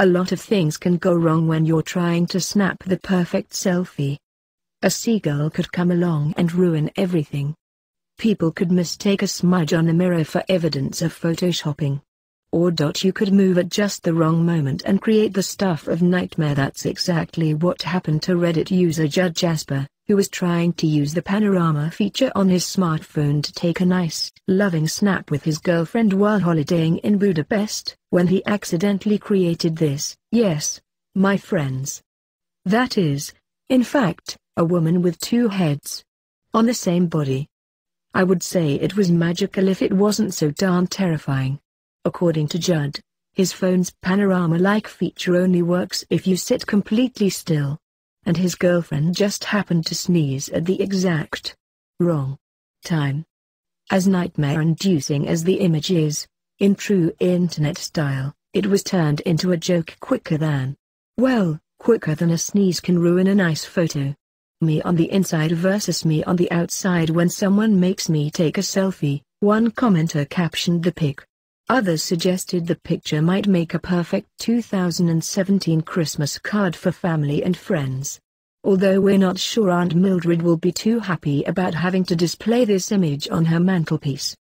A lot of things can go wrong when you're trying to snap the perfect selfie. A seagull could come along and ruin everything. People could mistake a smudge on a mirror for evidence of photoshopping. Or dot you could move at just the wrong moment and create the stuff of nightmare that's exactly what happened to Reddit user Judd Jasper, who was trying to use the panorama feature on his smartphone to take a nice, loving snap with his girlfriend while holidaying in Budapest, when he accidentally created this, yes, my friends. That is, in fact, a woman with two heads. On the same body. I would say it was magical if it wasn't so darn terrifying. According to Judd, his phone's panorama-like feature only works if you sit completely still. And his girlfriend just happened to sneeze at the exact wrong time. As nightmare-inducing as the image is, in true internet style, it was turned into a joke quicker than, well, quicker than a sneeze can ruin a nice photo me on the inside versus me on the outside when someone makes me take a selfie, one commenter captioned the pic. Others suggested the picture might make a perfect 2017 Christmas card for family and friends. Although we're not sure Aunt Mildred will be too happy about having to display this image on her mantelpiece.